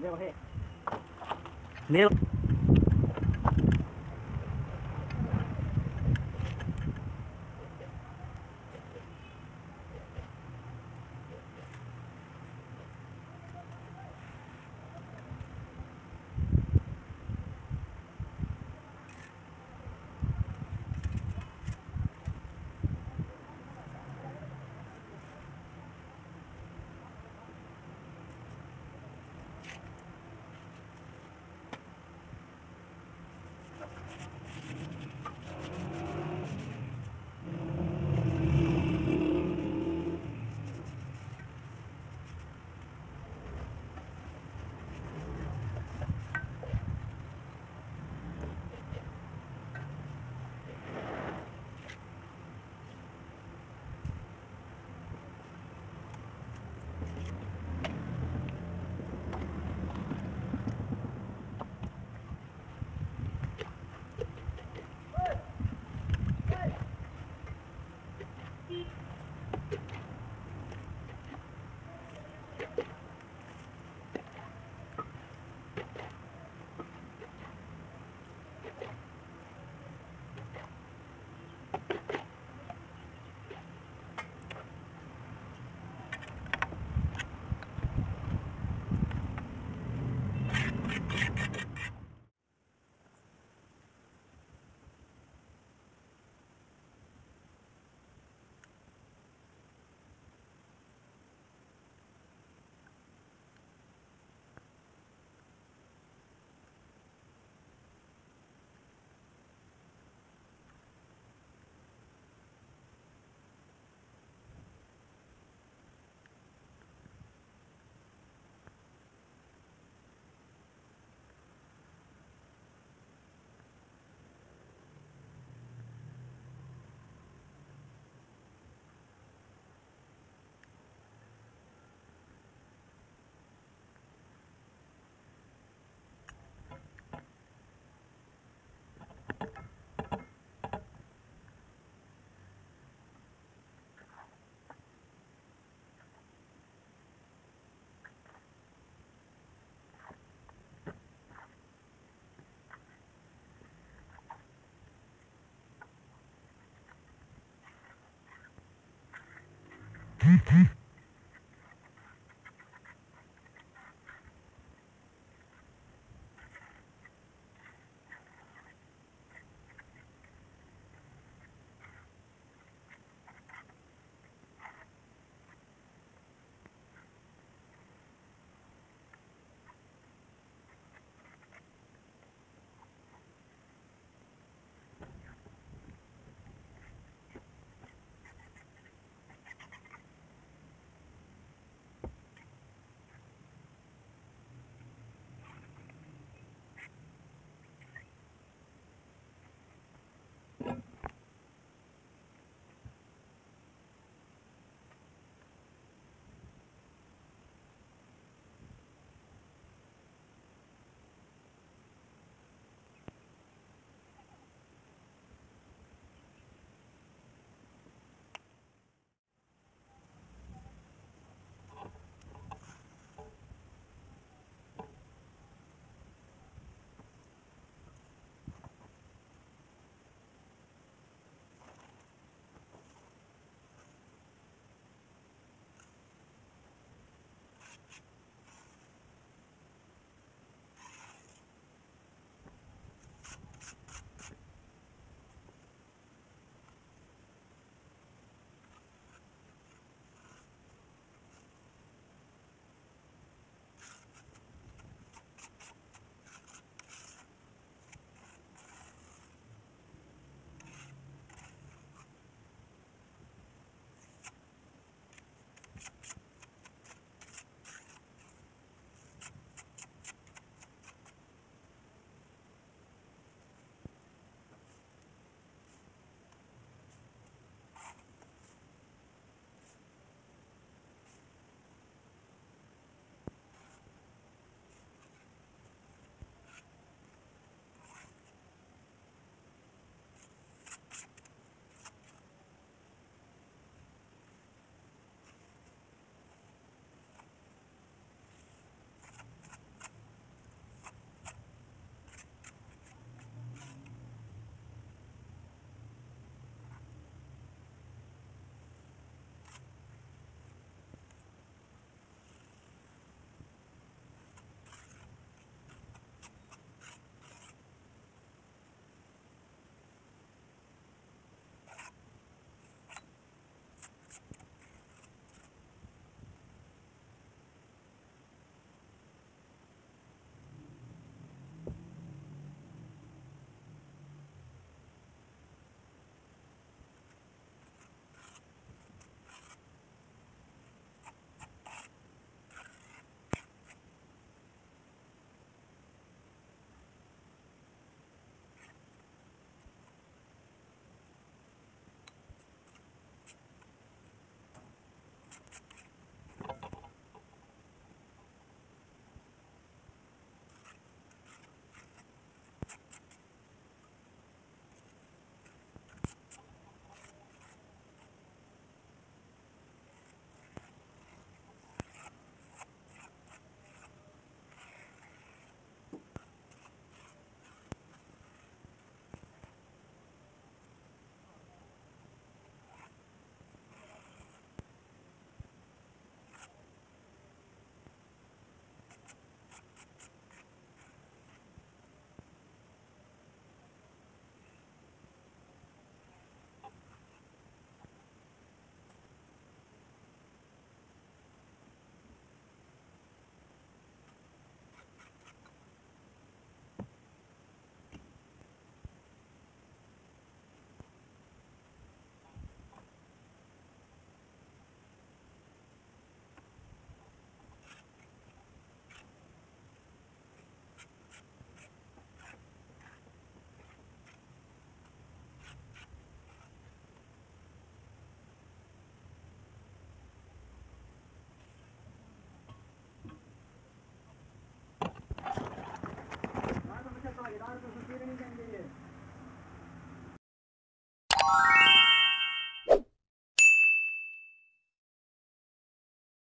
เร็ว